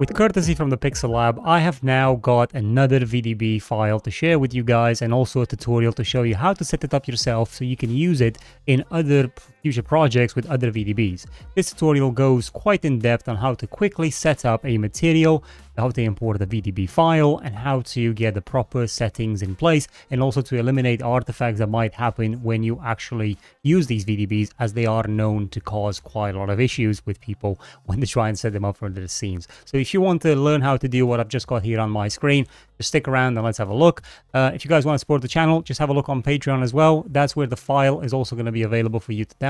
With courtesy from the Pixel Lab, I have now got another VDB file to share with you guys and also a tutorial to show you how to set it up yourself so you can use it in other future projects with other VDBs. This tutorial goes quite in depth on how to quickly set up a material, how to import the VDB file, and how to get the proper settings in place, and also to eliminate artifacts that might happen when you actually use these VDBs as they are known to cause quite a lot of issues with people when they try and set them up for the scenes. So if you want to learn how to do what I've just got here on my screen, just stick around and let's have a look. Uh, if you guys want to support the channel, just have a look on Patreon as well. That's where the file is also going to be available for you to download.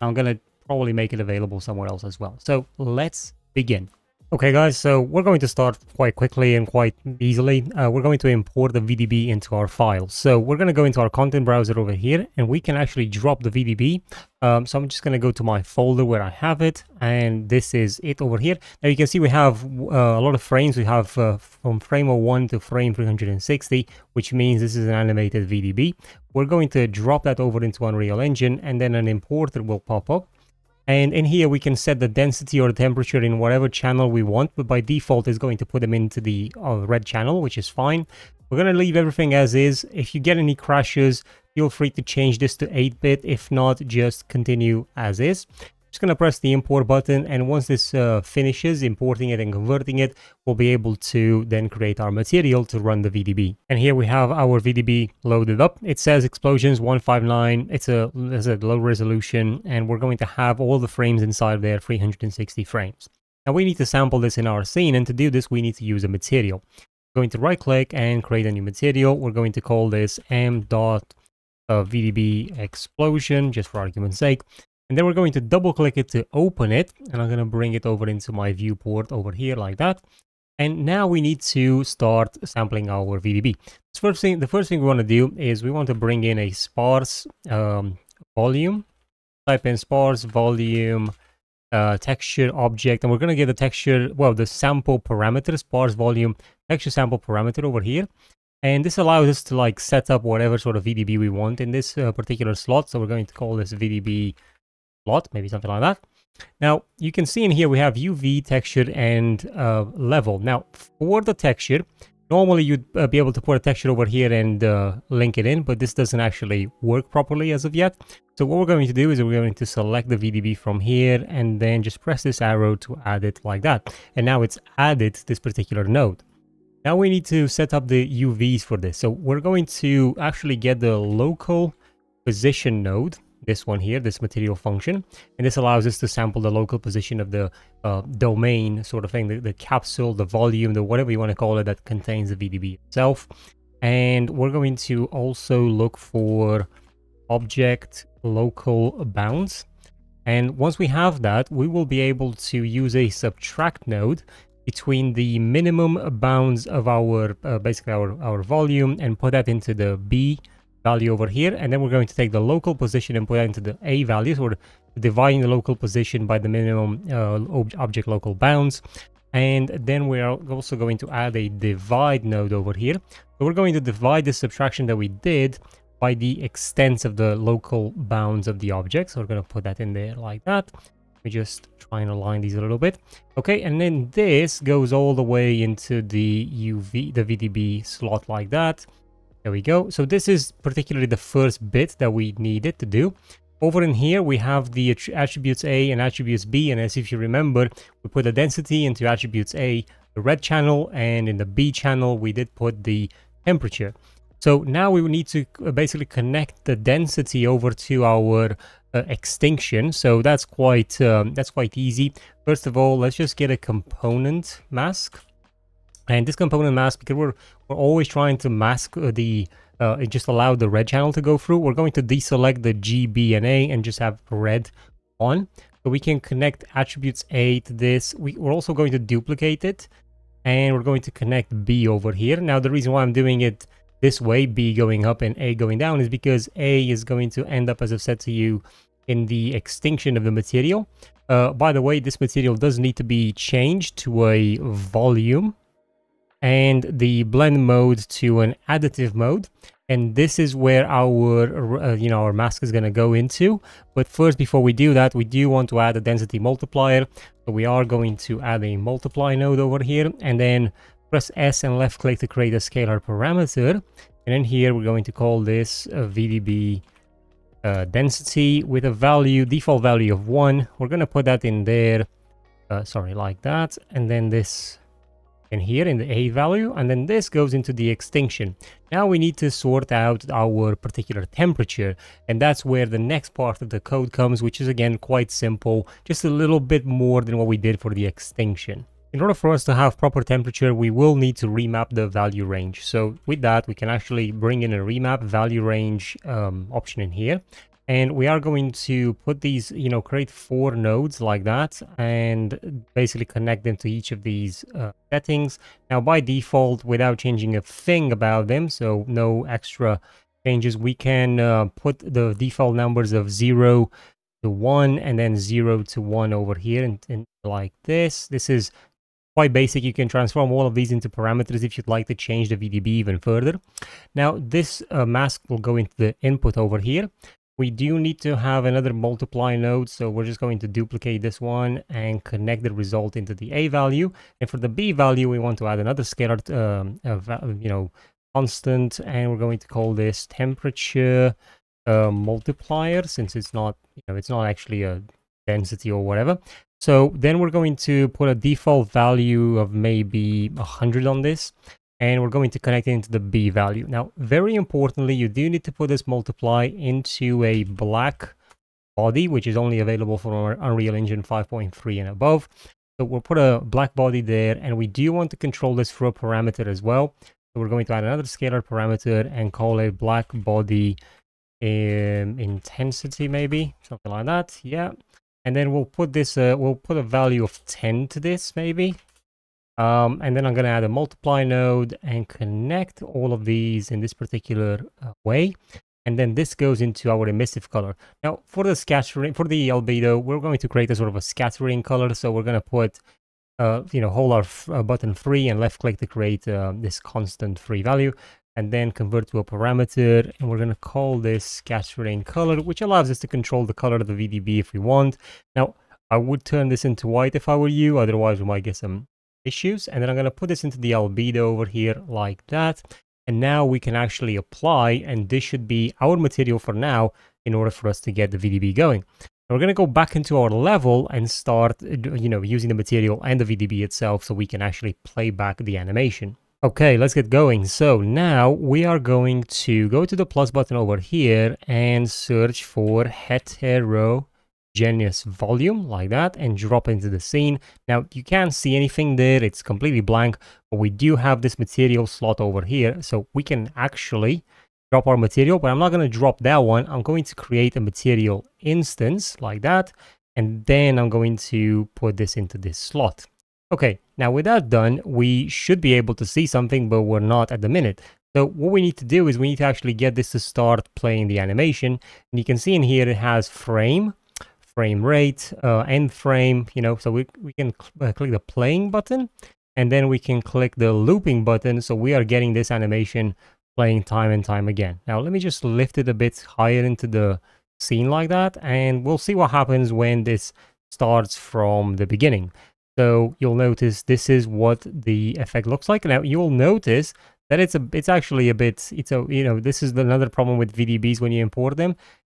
I'm going to probably make it available somewhere else as well. So let's begin. Okay guys, so we're going to start quite quickly and quite easily. Uh, we're going to import the VDB into our file. So we're going to go into our content browser over here and we can actually drop the VDB. Um, so I'm just going to go to my folder where I have it and this is it over here. Now you can see we have uh, a lot of frames. We have uh, from frame 01 to frame 360, which means this is an animated VDB. We're going to drop that over into Unreal Engine and then an importer will pop up. And in here, we can set the density or the temperature in whatever channel we want, but by default, it's going to put them into the uh, red channel, which is fine. We're going to leave everything as is. If you get any crashes, feel free to change this to 8-bit. If not, just continue as is just to press the import button and once this uh, finishes importing it and converting it we'll be able to then create our material to run the VDB and here we have our VDB loaded up. It says explosions 159 it's a, it's a low resolution and we're going to have all the frames inside there 360 frames. Now we need to sample this in our scene and to do this we need to use a material. We're going to right click and create a new material. We're going to call this m dot uh, VDB explosion just for argument's sake and then we're going to double click it to open it. And I'm going to bring it over into my viewport over here like that. And now we need to start sampling our VDB. The first thing, the first thing we want to do is we want to bring in a sparse um, volume. Type in sparse volume uh, texture object, and we're going to get the texture, well, the sample parameter, sparse volume texture sample parameter over here. And this allows us to like set up whatever sort of VDB we want in this uh, particular slot. So we're going to call this VDB maybe something like that. Now, you can see in here we have UV, texture, and uh, level. Now, for the texture, normally you'd uh, be able to put a texture over here and uh, link it in, but this doesn't actually work properly as of yet. So what we're going to do is we're going to select the VDB from here and then just press this arrow to add it like that. And now it's added this particular node. Now we need to set up the UVs for this. So we're going to actually get the local position node this one here, this material function. And this allows us to sample the local position of the uh, domain sort of thing, the, the capsule, the volume, the whatever you want to call it that contains the VDB itself. And we're going to also look for object local bounds. And once we have that, we will be able to use a subtract node between the minimum bounds of our, uh, basically our, our volume and put that into the B value over here and then we're going to take the local position and put that into the a values. Or dividing the local position by the minimum uh, ob object local bounds. And then we are also going to add a divide node over here. So we're going to divide the subtraction that we did by the extents of the local bounds of the object so we're going to put that in there like that. We just try and align these a little bit. Okay and then this goes all the way into the uv the vdb slot like that there we go. So this is particularly the first bit that we needed to do. Over in here, we have the attributes A and attributes B. And as if you remember, we put the density into attributes A, the red channel, and in the B channel, we did put the temperature. So now we need to uh, basically connect the density over to our uh, extinction. So that's quite um, that's quite easy. First of all, let's just get a component mask. And this component mask, because we're, we're always trying to mask uh, the, uh, just allow the red channel to go through, we're going to deselect the G, B, and A and just have red on. So we can connect attributes A to this. We, we're also going to duplicate it and we're going to connect B over here. Now, the reason why I'm doing it this way, B going up and A going down, is because A is going to end up, as I've said to you, in the extinction of the material. Uh, by the way, this material does need to be changed to a volume and the blend mode to an additive mode. and this is where our uh, you know our mask is going to go into. But first before we do that we do want to add a density multiplier. So we are going to add a multiply node over here and then press s and left click to create a scalar parameter. And then here we're going to call this a vdb uh, density with a value default value of one. We're going to put that in there uh, sorry like that. And then this in here in the A value, and then this goes into the extinction. Now we need to sort out our particular temperature, and that's where the next part of the code comes, which is again quite simple, just a little bit more than what we did for the extinction. In order for us to have proper temperature, we will need to remap the value range. So with that, we can actually bring in a remap value range um, option in here and we are going to put these you know create four nodes like that and basically connect them to each of these uh, settings. Now by default without changing a thing about them so no extra changes we can uh, put the default numbers of 0 to 1 and then 0 to 1 over here and, and like this. This is quite basic. You can transform all of these into parameters if you'd like to change the vdb even further. Now this uh, mask will go into the input over here we do need to have another multiply node, so we're just going to duplicate this one and connect the result into the A value. And for the B value, we want to add another scalar, um, you know, constant, and we're going to call this temperature uh, multiplier, since it's not, you know, it's not actually a density or whatever. So then we're going to put a default value of maybe 100 on this and we're going to connect it into the B value. Now, very importantly, you do need to put this multiply into a black body, which is only available for Unreal Engine 5.3 and above. So we'll put a black body there, and we do want to control this through a parameter as well. So we're going to add another scalar parameter and call it black body um, intensity, maybe something like that. Yeah. And then we'll put this, uh, we'll put a value of 10 to this, maybe. Um, and then I'm going to add a multiply node and connect all of these in this particular uh, way. And then this goes into our emissive color. Now, for the scattering, for the albedo, we're going to create a sort of a scattering color. So we're going to put, uh, you know, hold our uh, button free and left click to create uh, this constant free value and then convert to a parameter. And we're going to call this scattering color, which allows us to control the color of the VDB if we want. Now, I would turn this into white if I were you. Otherwise, we might get some issues. And then I'm going to put this into the albedo over here like that. And now we can actually apply, and this should be our material for now in order for us to get the VDB going. we're going to go back into our level and start, you know, using the material and the VDB itself so we can actually play back the animation. Okay, let's get going. So now we are going to go to the plus button over here and search for hetero Genius volume like that and drop into the scene. Now you can't see anything there, it's completely blank, but we do have this material slot over here. So we can actually drop our material, but I'm not going to drop that one. I'm going to create a material instance like that. And then I'm going to put this into this slot. Okay, now with that done, we should be able to see something, but we're not at the minute. So what we need to do is we need to actually get this to start playing the animation. And you can see in here it has frame, frame rate, uh, end frame, you know, so we, we can cl uh, click the playing button and then we can click the looping button. So we are getting this animation playing time and time again. Now let me just lift it a bit higher into the scene like that and we'll see what happens when this starts from the beginning. So you'll notice this is what the effect looks like. Now you'll notice that it's a it's actually a bit it's a you know this is another problem with VDBs when you import them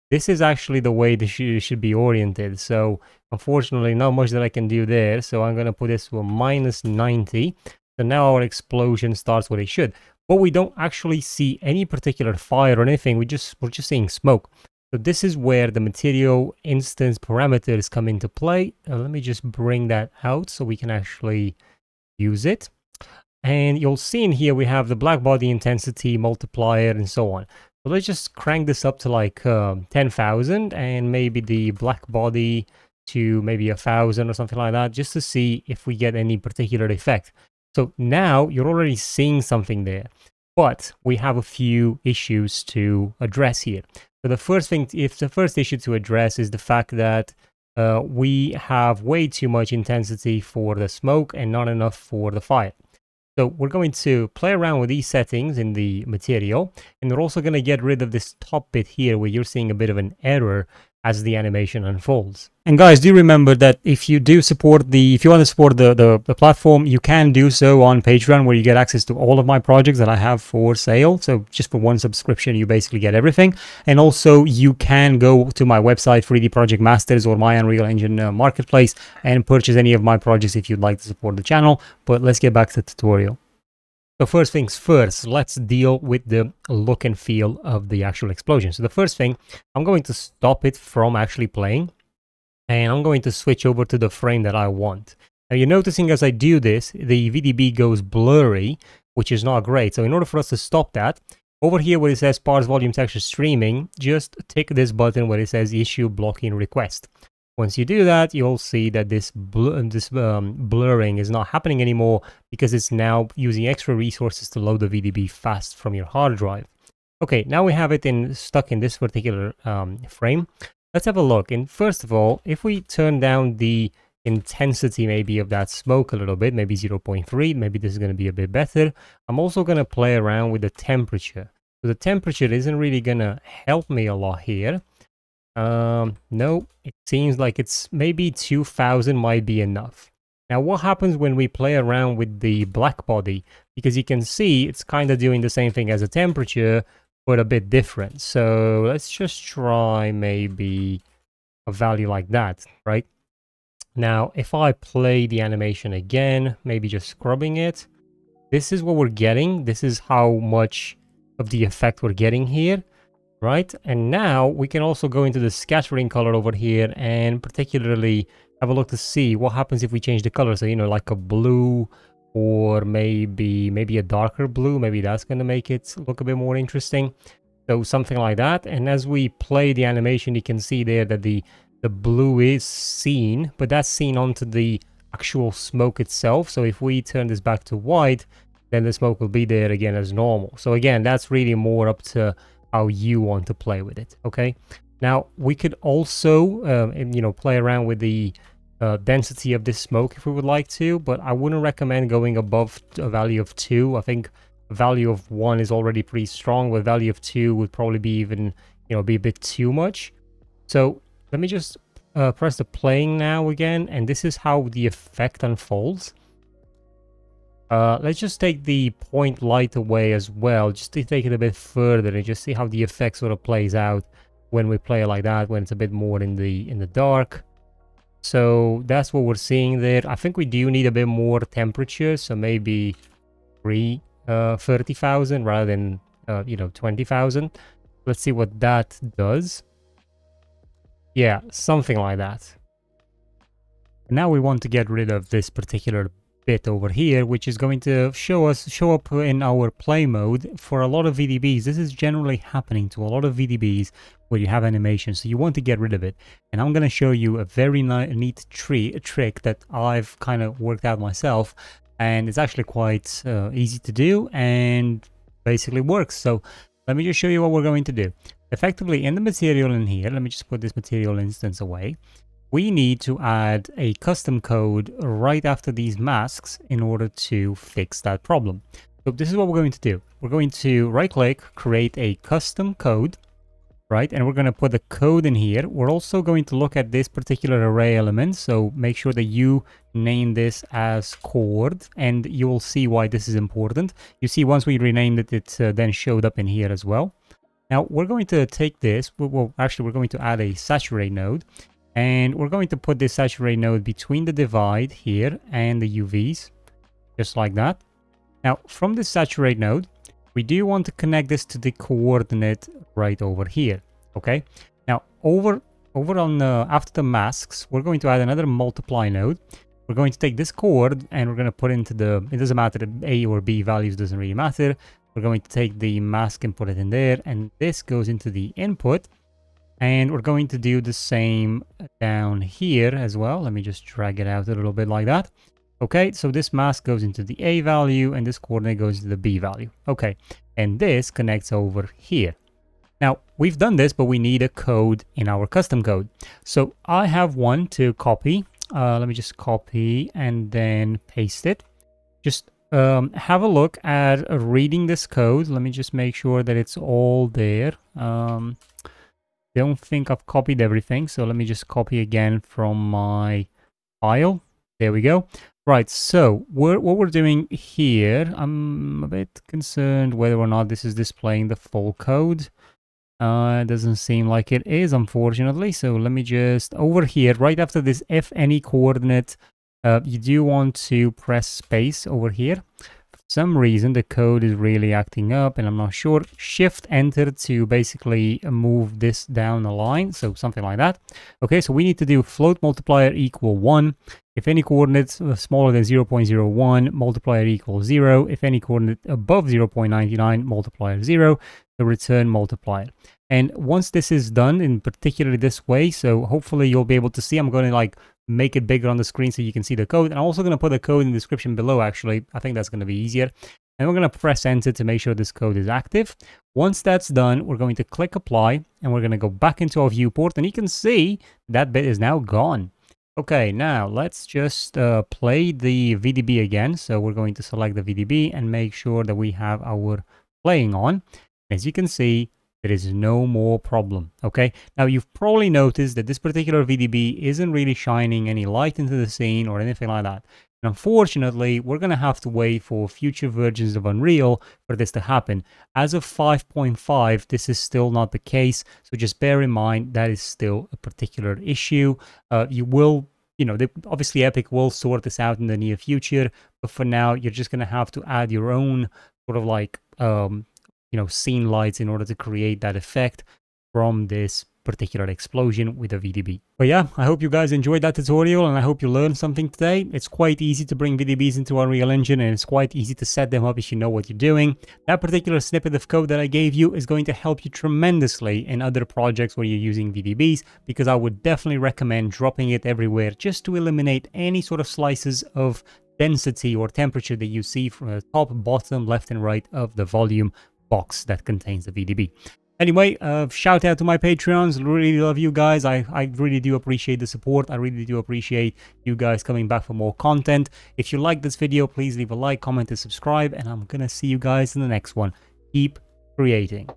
this is actually the way this should, be oriented. So unfortunately, not much that I can do there. So I'm going to put this to a minus 90. So now our explosion starts where it should. But we don't actually see any particular fire or anything. We just, we're just seeing smoke. So this is where the material instance parameters come into play. Uh, let me just bring that out so we can actually use it. And you'll see in here we have the black body intensity multiplier and so on. Let's just crank this up to like uh, 10,000 and maybe the black body to maybe a thousand or something like that, just to see if we get any particular effect. So now you're already seeing something there, but we have a few issues to address here. So the first thing, if the first issue to address is the fact that uh, we have way too much intensity for the smoke and not enough for the fire. So we're going to play around with these settings in the material, and we're also going to get rid of this top bit here where you're seeing a bit of an error as the animation unfolds. And guys, do remember that if you do support the, if you want to support the, the, the, platform, you can do so on Patreon where you get access to all of my projects that I have for sale. So just for one subscription, you basically get everything. And also you can go to my website, 3D Project Masters or my Unreal Engine uh, Marketplace and purchase any of my projects if you'd like to support the channel. But let's get back to the tutorial. So first things first, let's deal with the look and feel of the actual explosion. So the first thing, I'm going to stop it from actually playing and I'm going to switch over to the frame that I want. Now you're noticing as I do this, the VDB goes blurry, which is not great. So in order for us to stop that, over here where it says sparse volume texture streaming, just tick this button where it says issue blocking request. Once you do that, you'll see that this, bl this um, blurring is not happening anymore because it's now using extra resources to load the VDB fast from your hard drive. Okay, now we have it in stuck in this particular um, frame. Let's have a look. And first of all, if we turn down the intensity maybe of that smoke a little bit, maybe 0.3, maybe this is going to be a bit better. I'm also going to play around with the temperature. So the temperature isn't really going to help me a lot here. Um, no, it seems like it's maybe 2000 might be enough. Now, what happens when we play around with the black body? Because you can see it's kind of doing the same thing as a temperature, but a bit different. So let's just try maybe a value like that, right? Now, if I play the animation again, maybe just scrubbing it, this is what we're getting. This is how much of the effect we're getting here right? And now we can also go into the scattering color over here and particularly have a look to see what happens if we change the color. So, you know, like a blue or maybe maybe a darker blue. Maybe that's going to make it look a bit more interesting. So something like that. And as we play the animation, you can see there that the, the blue is seen, but that's seen onto the actual smoke itself. So if we turn this back to white, then the smoke will be there again as normal. So again, that's really more up to how you want to play with it okay? Now we could also um, you know play around with the uh, density of this smoke if we would like to but I wouldn't recommend going above a value of 2 I think a value of 1 is already pretty strong. With value of 2 would probably be even you know be a bit too much. So let me just uh, press the playing now again and this is how the effect unfolds uh, let's just take the point light away as well, just to take it a bit further and just see how the effect sort of plays out when we play it like that, when it's a bit more in the in the dark. So that's what we're seeing there. I think we do need a bit more temperature, so maybe three uh, 30,000 rather than, uh, you know, 20,000. Let's see what that does. Yeah, something like that. Now we want to get rid of this particular bit over here, which is going to show us show up in our play mode for a lot of VDBs. This is generally happening to a lot of VDBs where you have animation, so you want to get rid of it. And I'm going to show you a very neat tree, trick that I've kind of worked out myself, and it's actually quite uh, easy to do and basically works. So let me just show you what we're going to do. Effectively, in the material in here, let me just put this material instance away we need to add a custom code right after these masks in order to fix that problem. So this is what we're going to do. We're going to right click, create a custom code, right? And we're going to put the code in here. We're also going to look at this particular array element. So make sure that you name this as coord and you will see why this is important. You see once we renamed it, it uh, then showed up in here as well. Now we're going to take this, well actually we're going to add a saturate node and we're going to put this saturate node between the divide here and the UVs, just like that. Now, from the saturate node, we do want to connect this to the coordinate right over here, okay? Now, over over on the, after the masks, we're going to add another multiply node. We're going to take this coord and we're going to put into the, it doesn't matter, the A or B values doesn't really matter. We're going to take the mask and put it in there, and this goes into the input. And we're going to do the same down here as well. Let me just drag it out a little bit like that. Okay, so this mask goes into the A value and this coordinate goes into the B value. Okay, and this connects over here. Now, we've done this, but we need a code in our custom code. So I have one to copy. Uh, let me just copy and then paste it. Just um, have a look at reading this code. Let me just make sure that it's all there. Um, don't think I've copied everything, so let me just copy again from my file. There we go. Right, so we're, what we're doing here, I'm a bit concerned whether or not this is displaying the full code. Uh, it doesn't seem like it is, unfortunately. So let me just, over here, right after this if any coordinate, uh, you do want to press space over here some reason the code is really acting up and I'm not sure. Shift enter to basically move this down the line. So something like that. Okay, so we need to do float multiplier equal 1. If any coordinates uh, smaller than 0.01, multiplier equals 0. If any coordinate above 0.99, multiplier 0. The return multiplier. And once this is done in particularly this way, so hopefully you'll be able to see, I'm going to like make it bigger on the screen so you can see the code. And I'm also going to put the code in the description below, actually. I think that's going to be easier. And we're going to press enter to make sure this code is active. Once that's done, we're going to click apply and we're going to go back into our viewport and you can see that bit is now gone. Okay, now let's just uh, play the VDB again. So we're going to select the VDB and make sure that we have our playing on. As you can see, there is no more problem okay? Now you've probably noticed that this particular vdb isn't really shining any light into the scene or anything like that. And unfortunately we're going to have to wait for future versions of unreal for this to happen. As of 5.5 this is still not the case so just bear in mind that is still a particular issue. Uh, you will you know, they, obviously Epic will sort this out in the near future, but for now, you're just going to have to add your own sort of like um, you know, scene lights in order to create that effect from this particular explosion with a VDB. But yeah, I hope you guys enjoyed that tutorial and I hope you learned something today. It's quite easy to bring VDBs into Unreal Engine and it's quite easy to set them up if you know what you're doing. That particular snippet of code that I gave you is going to help you tremendously in other projects where you're using VDBs because I would definitely recommend dropping it everywhere just to eliminate any sort of slices of density or temperature that you see from the top, bottom, left and right of the volume box that contains the VDB. Anyway, uh, shout out to my Patreons. Really love you guys. I, I really do appreciate the support. I really do appreciate you guys coming back for more content. If you like this video, please leave a like, comment, and subscribe. And I'm going to see you guys in the next one. Keep creating.